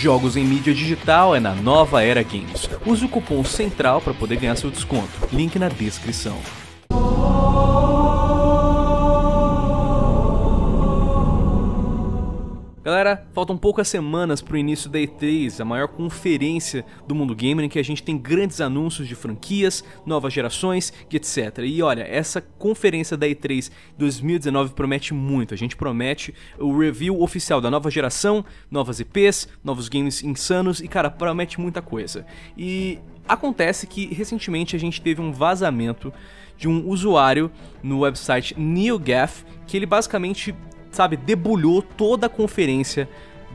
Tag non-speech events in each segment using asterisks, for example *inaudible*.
Jogos em mídia digital é na Nova Era Games. Use o cupom CENTRAL para poder ganhar seu desconto. Link na descrição. Galera, faltam poucas semanas para o início da E3, a maior conferência do mundo gamer, em que a gente tem grandes anúncios de franquias, novas gerações e etc. E olha, essa conferência da E3 2019 promete muito. A gente promete o review oficial da nova geração, novas IPs, novos games insanos e, cara, promete muita coisa. E acontece que recentemente a gente teve um vazamento de um usuário no website NeoGAF que ele basicamente sabe, debulhou toda a conferência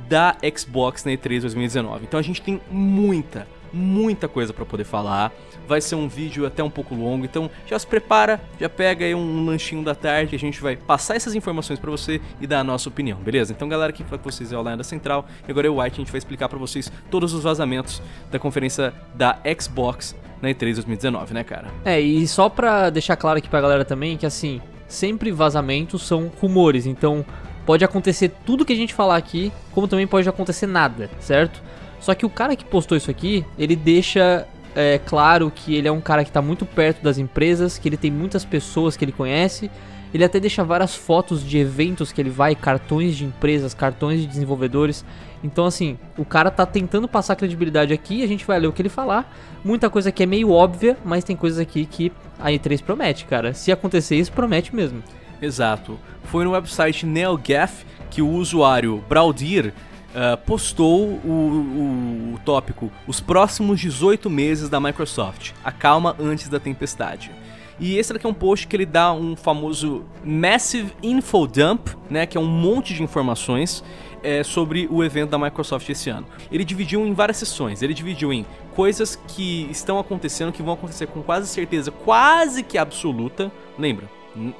da Xbox na E3 2019. Então a gente tem muita, muita coisa para poder falar. Vai ser um vídeo até um pouco longo, então já se prepara, já pega aí um lanchinho da tarde, a gente vai passar essas informações para você e dar a nossa opinião, beleza? Então galera, aqui com vocês é o Lion da Central, e agora eu, White, a gente vai explicar para vocês todos os vazamentos da conferência da Xbox na E3 2019, né, cara? É, e só pra deixar claro aqui pra galera também que assim, sempre vazamentos são rumores, então pode acontecer tudo que a gente falar aqui, como também pode acontecer nada, certo? Só que o cara que postou isso aqui, ele deixa é, claro que ele é um cara que está muito perto das empresas, que ele tem muitas pessoas que ele conhece. Ele até deixa várias fotos de eventos que ele vai, cartões de empresas, cartões de desenvolvedores. Então, assim, o cara tá tentando passar credibilidade aqui, a gente vai ler o que ele falar. Muita coisa aqui é meio óbvia, mas tem coisas aqui que a E3 promete, cara. Se acontecer isso, promete mesmo. Exato. Foi no website NeoGaf que o usuário Braudir uh, postou o, o, o tópico Os próximos 18 meses da Microsoft. A calma antes da tempestade. E esse daqui é um post que ele dá um famoso Massive Info Dump, né, que é um monte de informações é, sobre o evento da Microsoft esse ano. Ele dividiu em várias sessões. Ele dividiu em coisas que estão acontecendo, que vão acontecer com quase certeza, quase que absoluta. Lembra?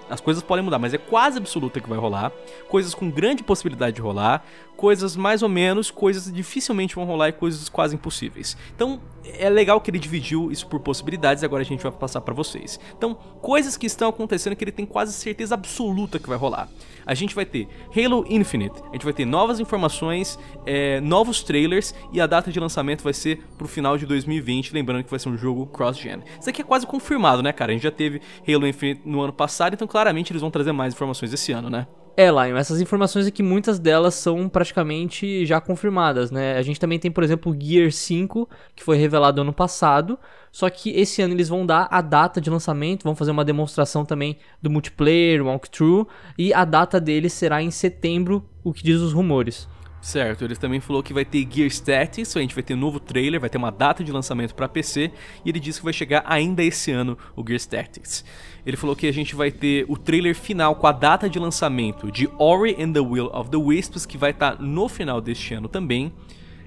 As coisas podem mudar, mas é quase absoluta que vai rolar. Coisas com grande possibilidade de rolar, coisas mais ou menos, coisas dificilmente vão rolar e coisas quase impossíveis. Então, é legal que ele dividiu isso por possibilidades agora a gente vai passar para vocês. Então, coisas que estão acontecendo que ele tem quase certeza absoluta que vai rolar. A gente vai ter Halo Infinite, a gente vai ter novas informações, é, novos trailers e a data de lançamento vai ser pro final de 2020, lembrando que vai ser um jogo cross-gen. Isso aqui é quase confirmado, né, cara? A gente já teve Halo Infinite no ano passado, então claramente eles vão trazer mais informações esse ano, né? É, Lion, essas informações aqui, muitas delas são praticamente já confirmadas, né? A gente também tem, por exemplo, o Gear 5, que foi revelado ano passado, só que esse ano eles vão dar a data de lançamento, vão fazer uma demonstração também do multiplayer, walkthrough, e a data dele será em setembro, o que diz os rumores. Certo, ele também falou que vai ter Gear Tactics, a gente vai ter um novo trailer, vai ter uma data de lançamento para PC, e ele disse que vai chegar ainda esse ano o Gear Tactics. Ele falou que a gente vai ter o trailer final com a data de lançamento de Ori and the Will of the Wisps, que vai estar tá no final deste ano também.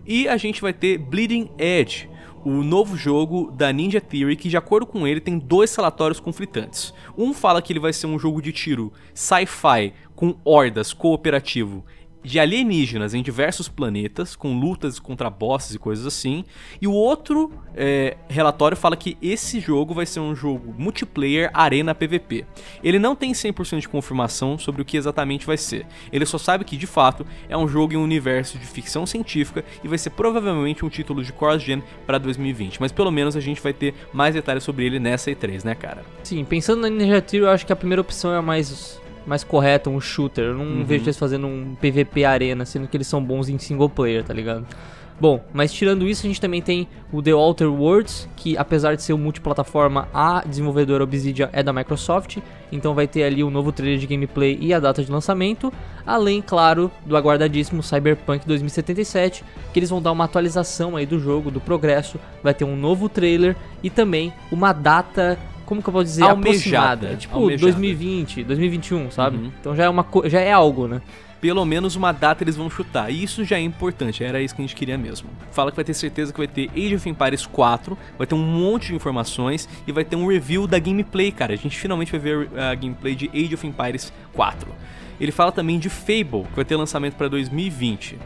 E a gente vai ter Bleeding Edge, o novo jogo da Ninja Theory, que de acordo com ele tem dois relatórios conflitantes. Um fala que ele vai ser um jogo de tiro sci-fi com hordas cooperativo de alienígenas em diversos planetas, com lutas contra bosses e coisas assim. E o outro é, relatório fala que esse jogo vai ser um jogo multiplayer arena PVP. Ele não tem 100% de confirmação sobre o que exatamente vai ser. Ele só sabe que de fato é um jogo em um universo de ficção científica e vai ser provavelmente um título de cross-gen para 2020. Mas pelo menos a gente vai ter mais detalhes sobre ele nessa E3, né, cara? Sim, pensando na Ninja Theory, eu acho que a primeira opção é a mais mais correto, um shooter. Eu não uhum. vejo eles fazendo um PVP arena, sendo que eles são bons em single player, tá ligado? Bom, mas tirando isso, a gente também tem o The Outer Worlds, que apesar de ser um multiplataforma, a desenvolvedora Obsidian é da Microsoft, então vai ter ali o um novo trailer de gameplay e a data de lançamento, além, claro, do aguardadíssimo Cyberpunk 2077, que eles vão dar uma atualização aí do jogo, do progresso, vai ter um novo trailer e também uma data como que eu posso dizer, almejada. Tipo, almejada. 2020, 2021, sabe? Uhum. Então já é uma já é algo, né? Pelo menos uma data eles vão chutar. E isso já é importante, era isso que a gente queria mesmo. Fala que vai ter certeza que vai ter Age of Empires 4, vai ter um monte de informações e vai ter um review da gameplay, cara. A gente finalmente vai ver a gameplay de Age of Empires 4. Ele fala também de Fable, que vai ter lançamento para 2020.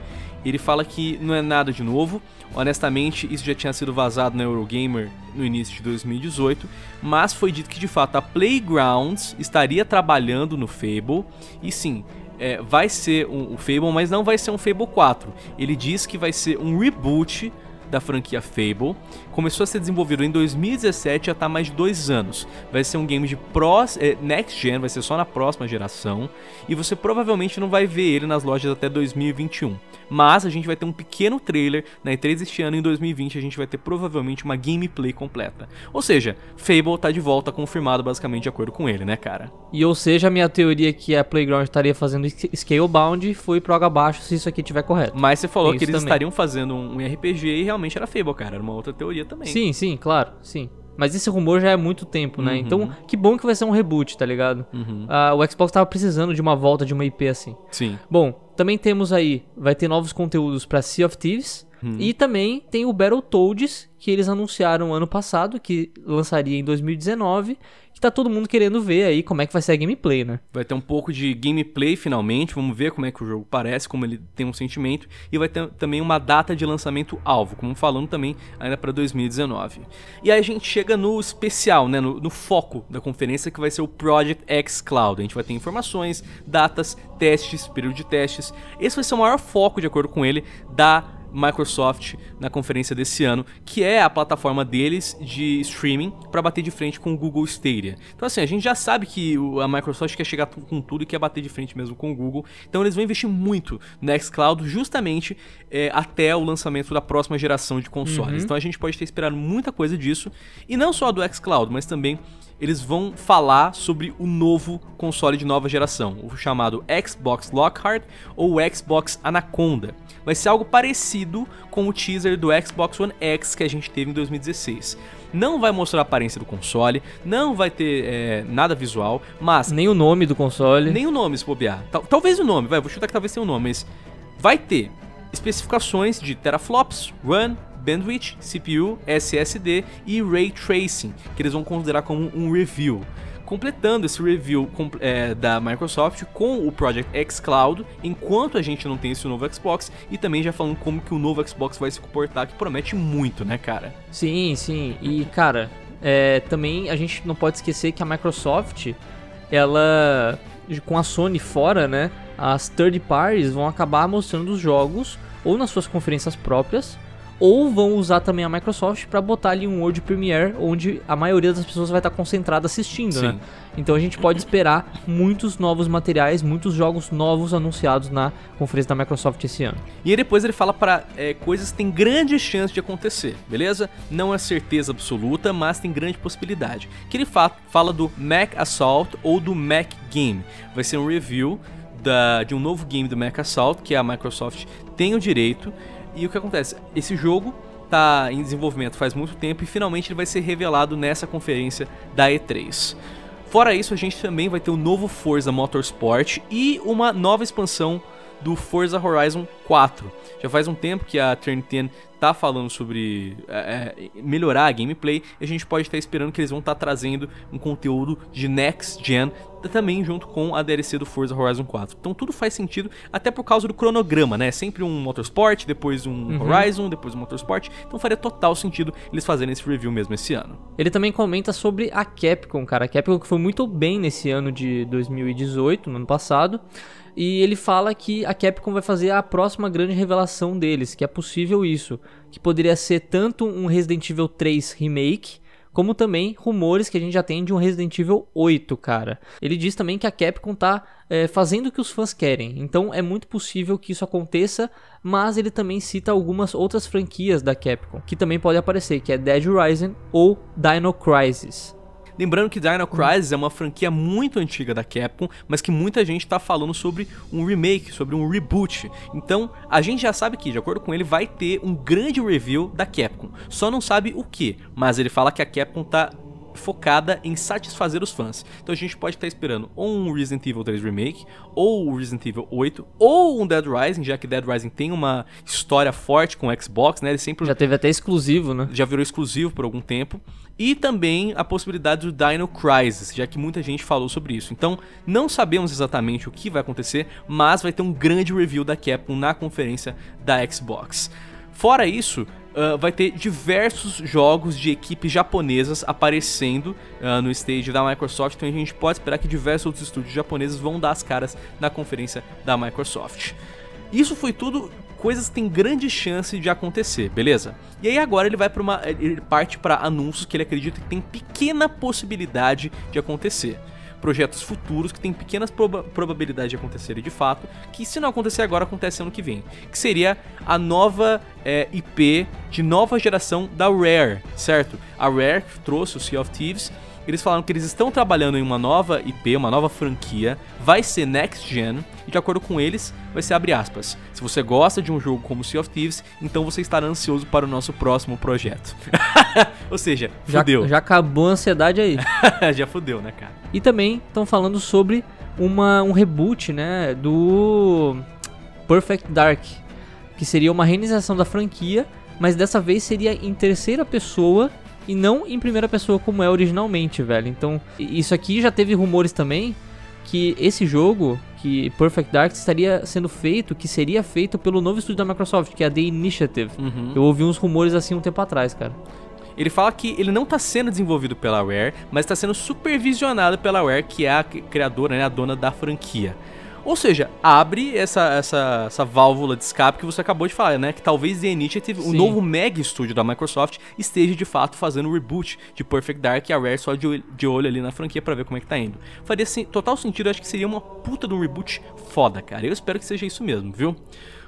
Ele fala que não é nada de novo. Honestamente, isso já tinha sido vazado na Eurogamer no início de 2018, mas foi dito que de fato a Playgrounds estaria trabalhando no Fable. E sim, é, vai ser um, um Fable, mas não vai ser um Fable 4. Ele diz que vai ser um reboot da franquia Fable. Começou a ser desenvolvido em 2017 já está mais de dois anos. Vai ser um game de pros, é, next gen, vai ser só na próxima geração. E você provavelmente não vai ver ele nas lojas até 2021. Mas a gente vai ter um pequeno trailer na E3 este ano, em 2020 a gente vai ter provavelmente uma gameplay completa. Ou seja, Fable tá de volta confirmado basicamente de acordo com ele, né, cara? E ou seja, a minha teoria que a Playground estaria fazendo Scalebound foi pro água abaixo se isso aqui estiver correto. Mas você falou Tem que eles também. estariam fazendo um RPG e realmente era Fable, cara. Era uma outra teoria também. Sim, sim, claro, sim. Mas esse rumor já é muito tempo, né? Uhum. Então, que bom que vai ser um reboot, tá ligado? Uhum. Ah, o Xbox tava precisando de uma volta de uma IP assim. Sim. Bom, também temos aí, vai ter novos conteúdos pra Sea of Thieves. Hum. E também tem o Battletoads, que eles anunciaram ano passado, que lançaria em 2019. Que tá todo mundo querendo ver aí como é que vai ser a gameplay, né? Vai ter um pouco de gameplay finalmente, vamos ver como é que o jogo parece, como ele tem um sentimento, e vai ter também uma data de lançamento alvo, como falando também ainda para 2019. E aí a gente chega no especial, né, no, no foco da conferência que vai ser o Project X Cloud. A gente vai ter informações, datas, testes, período de testes. Esse vai ser o maior foco, de acordo com ele, da Microsoft na conferência desse ano, que é a plataforma deles de streaming para bater de frente com o Google Stadia. Então assim, a gente já sabe que a Microsoft quer chegar com tudo e quer bater de frente mesmo com o Google. Então eles vão investir muito no xCloud justamente é, até o lançamento da próxima geração de consoles. Então a gente pode ter esperado muita coisa disso e não só do xCloud, mas também eles vão falar sobre o novo console de nova geração, o chamado Xbox Lockhart ou Xbox Anaconda. Vai ser algo parecido com o teaser do Xbox One X que a gente teve em 2016. Não vai mostrar a aparência do console, não vai ter é, nada visual, mas Nem o nome do console. nem o nome se bobear. Tal- talvez o nome, vai, vou chutar que talvez tenha o nome, mas vai ter especificações de teraflops, RAM, bandwidth, CPU, SSD e Ray Tracing, que eles vão considerar como um review. Completando esse review é, da Microsoft com o Project X Cloud, enquanto a gente não tem esse novo Xbox, e também já falando como que o novo Xbox vai se comportar, que promete muito, né, cara? Sim, sim. E, cara, é, também a gente não pode esquecer que a Microsoft, ela, com a Sony fora, né? As third parties vão acabar mostrando os jogos ou nas suas conferências próprias, ou vão usar também a Microsoft para botar ali um World Premiere, onde a maioria das pessoas vai estar concentrada assistindo, né? Sim. Então a gente pode esperar muitos novos materiais, muitos jogos novos anunciados na conferência da Microsoft esse ano. E aí depois ele fala para coisas que têm grande chance de acontecer, beleza? Não é certeza absoluta, mas tem grande possibilidade. Que ele fa fala do Mac Assault ou do Mac Game. Vai ser um review da, de um novo game do Mac Assault que a Microsoft tem o direito. E o que acontece? Esse jogo tá em desenvolvimento faz muito tempo e finalmente ele vai ser revelado nessa conferência da E3. Fora isso, a gente também vai ter o novo Forza Motorsport e uma nova expansão do Forza Horizon 4. Já faz um tempo que a Turn 10 tá falando sobre é, é, melhorar a gameplay e a gente pode estar esperando que eles vão estar trazendo um conteúdo de next gen também junto com a DLC do Forza Horizon 4. Então tudo faz sentido até por causa do cronograma, né? Sempre um Motorsport, depois um Horizon, depois um Motorsport. Então faria total sentido eles fazerem esse review mesmo esse ano. Ele também comenta sobre a Capcom, cara. A Capcom que foi muito bem nesse ano de 2018, no ano passado. E ele fala que a Capcom vai fazer a próxima grande revelação deles, que é possível isso. Que poderia ser tanto um Resident Evil 3 Remake, como também rumores que a gente já tem de um Resident Evil 8, cara. Ele diz também que a Capcom tá é, fazendo o que os fãs querem, então é muito possível que isso aconteça, mas ele também cita algumas outras franquias da Capcom, que também podem aparecer, que é Dead Rising ou Dino Crisis. Lembrando que Dino Crisis é uma franquia muito antiga da Capcom, mas que muita gente está falando sobre um remake, sobre um reboot. Então, a gente já sabe que, de acordo com ele, vai ter um grande review da Capcom. Só não sabe o que, mas ele fala que a Capcom tá focada em satisfazer os fãs. Então a gente pode estar esperando ou um Resident Evil 3 Remake, ou o Resident Evil 8, ou um Dead Rising, já que Dead Rising tem uma história forte com o Xbox, né? Ele sempre Já teve até exclusivo, né? já virou exclusivo por algum tempo. E também a possibilidade do Dino Crisis, já que muita gente falou sobre isso. Então, não sabemos exatamente o que vai acontecer, mas vai ter um grande review da Capcom na conferência da Xbox. Fora isso, Uh, vai ter diversos jogos de equipes japonesas aparecendo uh, no stage da Microsoft, então a gente pode esperar que diversos outros estúdios japoneses vão dar as caras na conferência da Microsoft. Isso foi tudo coisas têm grande chance de acontecer, beleza? E aí agora ele vai para uma ele parte para anúncios que ele acredita que tem pequena possibilidade de acontecer projetos futuros que têm pequenas proba probabilidades de acontecerem de fato, que se não acontecer agora, acontece ano que vem. Que seria a nova é, IP de nova geração da Rare, certo? A Rare trouxe o Sea of Thieves eles falaram que eles estão trabalhando em uma nova IP, uma nova franquia, vai ser next gen, e de acordo com eles, vai ser abre aspas. Se você gosta de um jogo como Sea of Thieves, então você estará ansioso para o nosso próximo projeto. *laughs* Ou seja, já, fudeu. Já acabou a ansiedade aí. *laughs* já fudeu, né, cara? E também estão falando sobre uma, um reboot, né, do Perfect Dark, que seria uma reinização da franquia, mas dessa vez seria em terceira pessoa e não em primeira pessoa como é originalmente, velho. Então, isso aqui já teve rumores também que esse jogo, que Perfect Dark estaria sendo feito, que seria feito pelo novo estúdio da Microsoft, que é a The Initiative. Uhum. Eu ouvi uns rumores assim um tempo atrás, cara. Ele fala que ele não está sendo desenvolvido pela Rare, mas está sendo supervisionado pela Rare, que é a criadora, né, a dona da franquia. Ou seja, abre essa, essa, essa válvula de escape que você acabou de falar, né? Que talvez The Initiative, o novo mega estúdio da Microsoft, esteja de fato fazendo o reboot de Perfect Dark e a Rare só de, de olho ali na franquia para ver como é que tá indo. Faria assim, total sentido, acho que seria uma puta de um reboot foda, cara. Eu espero que seja isso mesmo, viu?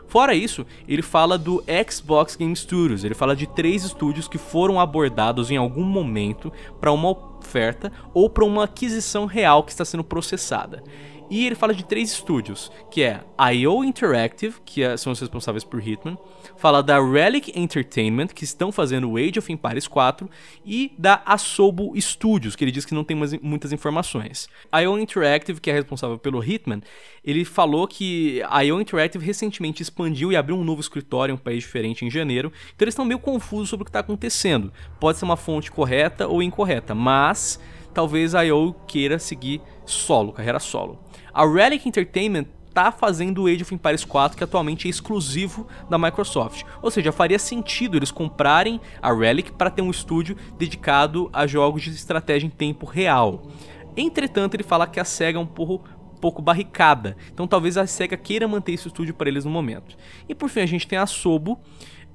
Fora isso, ele fala do Xbox Game Studios. Ele fala de três estúdios que foram abordados em algum momento para uma oferta ou para uma aquisição real que está sendo processada. E ele fala de três estúdios, que é a IO Interactive, que é, são os responsáveis por Hitman, fala da Relic Entertainment, que estão fazendo o Age of Empires 4, e da Asobo Studios, que ele diz que não tem mais, muitas informações. A IO Interactive, que é responsável pelo Hitman, ele falou que a IO Interactive recentemente expandiu e abriu um novo escritório em um país diferente em janeiro, então eles estão meio confusos sobre o que está acontecendo. Pode ser uma fonte correta ou incorreta, mas talvez a IO queira seguir solo, carreira solo. A Relic Entertainment tá fazendo o Age of Empires 4, que atualmente é exclusivo da Microsoft. Ou seja, faria sentido eles comprarem a Relic para ter um estúdio dedicado a jogos de estratégia em tempo real. Entretanto, ele fala que a SEGA é um pouco, pouco barricada, então talvez a SEGA queira manter esse estúdio para eles no momento. E por fim, a gente tem a Sobo,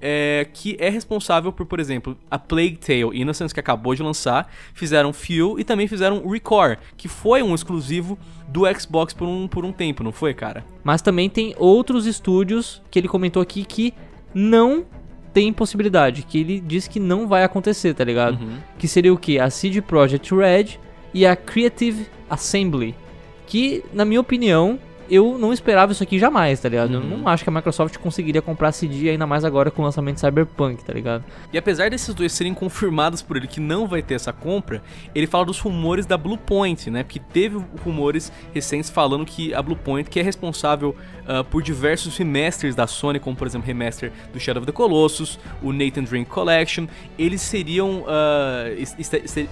é, que é responsável por, por exemplo, a Plague Tale Innocence, que acabou de lançar, fizeram Fuel e também fizeram Recore, que foi um exclusivo do Xbox por um, por um tempo, não foi, cara? Mas também tem outros estúdios que ele comentou aqui que não tem possibilidade, que ele diz que não vai acontecer, tá ligado? Uhum. Que seria o que? A CD Projekt Red e a Creative Assembly, que, na minha opinião, eu não esperava isso aqui jamais, tá ligado? Uhum. Eu não acho que a Microsoft conseguiria comprar CD, ainda mais agora com o lançamento de Cyberpunk, tá ligado? E apesar desses dois serem confirmados por ele que não vai ter essa compra, ele fala dos rumores da Bluepoint, né? Porque teve rumores recentes falando que a Bluepoint, que é responsável uh, por diversos remasters da Sony, como por exemplo o remaster do Shadow of the Colossus, o Nathan Drake Collection, eles seriam uh, est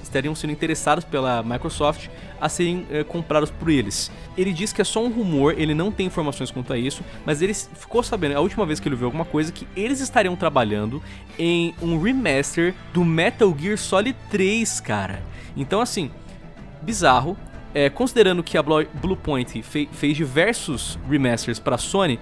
estariam sendo interessados pela Microsoft a serem uh, comprados por eles. Ele diz que é só um rumor, ele não tem informações quanto a isso, mas ele ficou sabendo, a última vez que ele viu alguma coisa, que eles estariam trabalhando em um remaster do Metal Gear Solid 3, cara. Então assim, bizarro, é, considerando que a Bluepoint fe fez diversos remasters para Sony,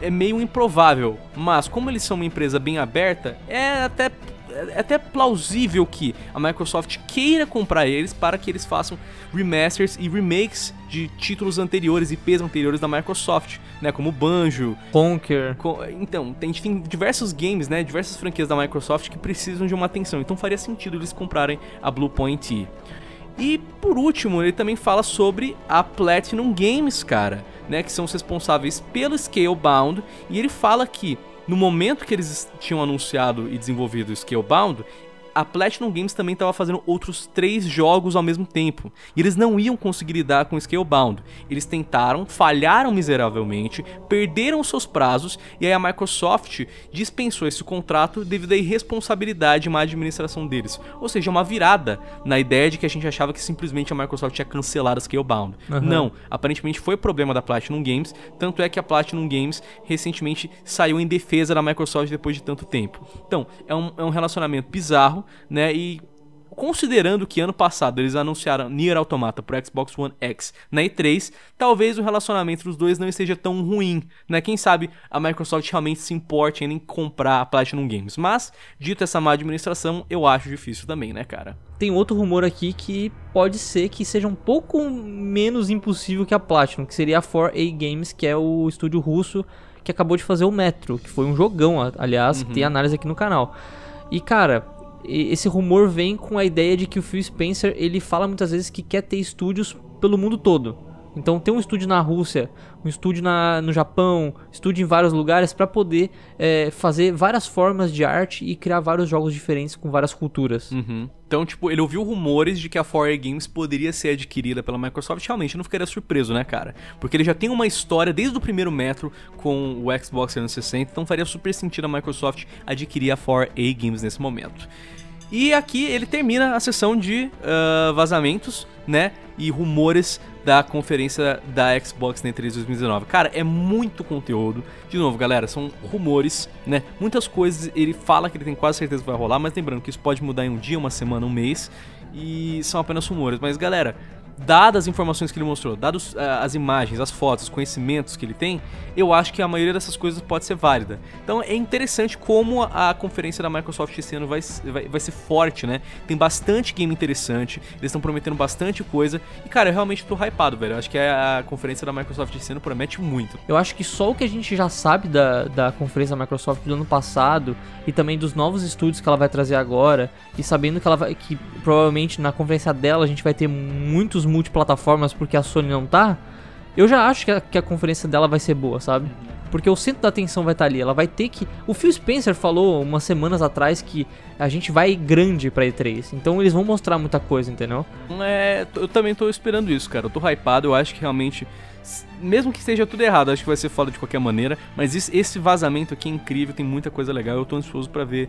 é meio improvável. Mas como eles são uma empresa bem aberta, é até é até plausível que a Microsoft queira comprar eles para que eles façam remasters e remakes de títulos anteriores, IPs anteriores da Microsoft, né, como Banjo, Conker. então, tem, a gente tem diversos games, né, diversas franquias da Microsoft que precisam de uma atenção. Então faria sentido eles comprarem a Bluepoint. E por último, ele também fala sobre a Platinum Games, cara, né, que são os responsáveis pelo Scalebound, e ele fala que no momento que eles tinham anunciado e desenvolvido o Scalebound, a Platinum Games também estava fazendo outros três jogos ao mesmo tempo. E eles não iam conseguir lidar com Scalebound. Eles tentaram, falharam miseravelmente, perderam seus prazos e aí a Microsoft dispensou esse contrato devido à irresponsabilidade e má administração deles. Ou seja, uma virada na ideia de que a gente achava que simplesmente a Microsoft tinha cancelado Scalebound. Uhum. Não, aparentemente foi problema da Platinum Games, tanto é que a Platinum Games recentemente saiu em defesa da Microsoft depois de tanto tempo. Então, é um, é um relacionamento bizarro, né? E considerando que ano passado eles anunciaram Nier Automata pro Xbox One X na E3, talvez o relacionamento dos dois não esteja tão ruim, né? Quem sabe a Microsoft realmente se importe em comprar a Platinum Games. Mas, dito essa má administração, eu acho difícil também, né, cara? Tem outro rumor aqui que pode ser que seja um pouco menos impossível que a Platinum, que seria a 4A Games, que é o estúdio russo que acabou de fazer o Metro, que foi um jogão, aliás, uhum. tem análise aqui no canal. E cara, esse rumor vem com a ideia de que o Phil Spencer ele fala muitas vezes que quer ter estúdios pelo mundo todo. Então tem um estúdio na Rússia, um estúdio na, no Japão, estúdio em vários lugares para poder é, fazer várias formas de arte e criar vários jogos diferentes com várias culturas. Uhum. Então, tipo, ele ouviu rumores de que a 4A Games poderia ser adquirida pela Microsoft. Realmente, não ficaria surpreso, né, cara? Porque ele já tem uma história desde o primeiro metro com o Xbox 360, então faria super sentido a Microsoft adquirir a 4A Games nesse momento. E aqui ele termina a sessão de uh, vazamentos, né? E rumores da conferência da Xbox na E3 2019. Cara, é muito conteúdo. De novo, galera, são rumores, né? Muitas coisas ele fala que ele tem quase certeza que vai rolar, mas lembrando que isso pode mudar em um dia, uma semana, um mês. E são apenas rumores. Mas, galera, dadas as informações que ele mostrou, dadas uh, as imagens, as fotos, os conhecimentos que ele tem, eu acho que a maioria dessas coisas pode ser válida. Então é interessante como a, a conferência da Microsoft esse ano vai, vai, vai ser forte, né? Tem bastante game interessante, eles estão prometendo bastante coisa. E cara, eu realmente tô hypado, velho. Eu acho que a, a conferência da Microsoft esse ano promete muito. Eu acho que só o que a gente já sabe da, da conferência da Microsoft do ano passado e também dos novos estúdios que ela vai trazer agora, e sabendo que ela vai. que provavelmente na conferência dela a gente vai ter muitos multiplataformas porque a Sony não tá, eu já acho que a, que a conferência dela vai ser boa, sabe? Porque o centro da atenção vai estar tá ali. Ela vai ter que. O Phil Spencer falou umas semanas atrás que a gente vai grande pra E3. Então eles vão mostrar muita coisa, entendeu? É, eu também tô esperando isso, cara. Eu tô hypado. Eu acho que realmente. Mesmo que esteja tudo errado, acho que vai ser foda de qualquer maneira. Mas esse vazamento aqui é incrível, tem muita coisa legal. Eu tô ansioso para ver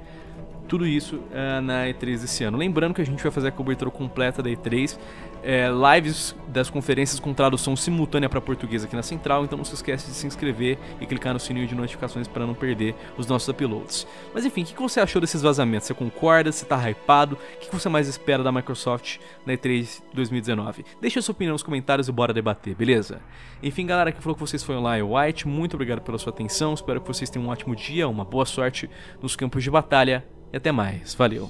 tudo isso uh, na E3 desse ano. Lembrando que a gente vai fazer a cobertura completa da E3, é, lives das conferências com tradução simultânea para português aqui na Central, então não se esquece de se inscrever e clicar no sininho de notificações para não perder os nossos uploads. Mas enfim, o que você achou desses vazamentos? Você concorda? Você está hypado? O que você mais espera da Microsoft na E3 2019? Deixe a sua opinião nos comentários e bora debater, beleza? Enfim, galera, que falou que vocês foi o Lion White, muito obrigado pela sua atenção, espero que vocês tenham um ótimo dia, uma boa sorte nos campos de batalha e até mais. Valeu!